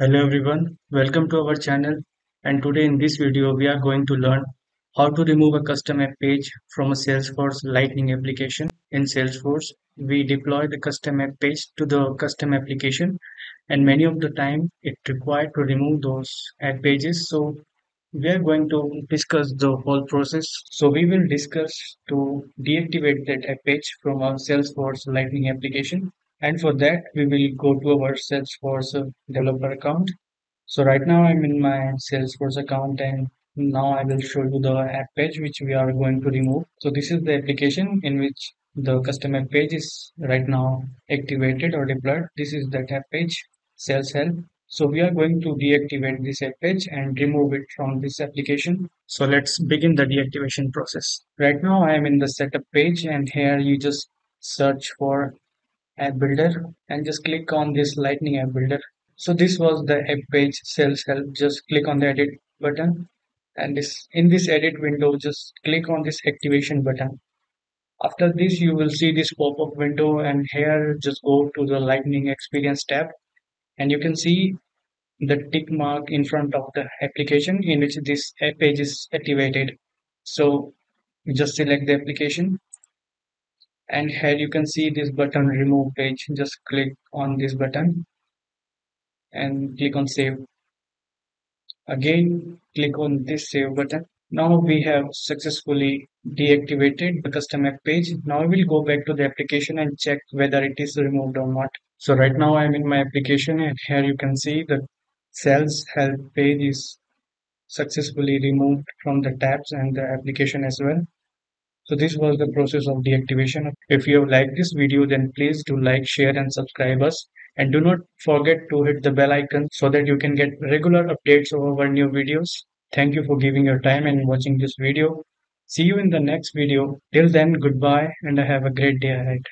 Hello everyone, welcome to our channel and today in this video we are going to learn how to remove a custom app page from a Salesforce Lightning application. In Salesforce, we deploy the custom app page to the custom application and many of the time it required to remove those app pages. So we are going to discuss the whole process. So we will discuss to deactivate that app page from our Salesforce Lightning application and for that, we will go to our Salesforce developer account. So right now I'm in my Salesforce account and now I will show you the app page which we are going to remove. So this is the application in which the custom app page is right now activated or deployed. This is the app page, sales help. So we are going to deactivate this app page and remove it from this application. So let's begin the deactivation process. Right now I am in the setup page and here you just search for app builder and just click on this lightning app builder. So this was the app page sales help. Just click on the edit button. And this in this edit window just click on this activation button. After this you will see this pop-up window and here just go to the lightning experience tab. And you can see the tick mark in front of the application in which this app page is activated. So just select the application and here you can see this button remove page. Just click on this button and click on save. Again click on this save button. Now we have successfully deactivated the custom app page. Now we will go back to the application and check whether it is removed or not. So right now i'm in my application and here you can see the sales help page is successfully removed from the tabs and the application as well so this was the process of deactivation. If you have liked this video, then please do like, share and subscribe us. And do not forget to hit the bell icon so that you can get regular updates of our new videos. Thank you for giving your time and watching this video. See you in the next video. Till then, goodbye and have a great day ahead.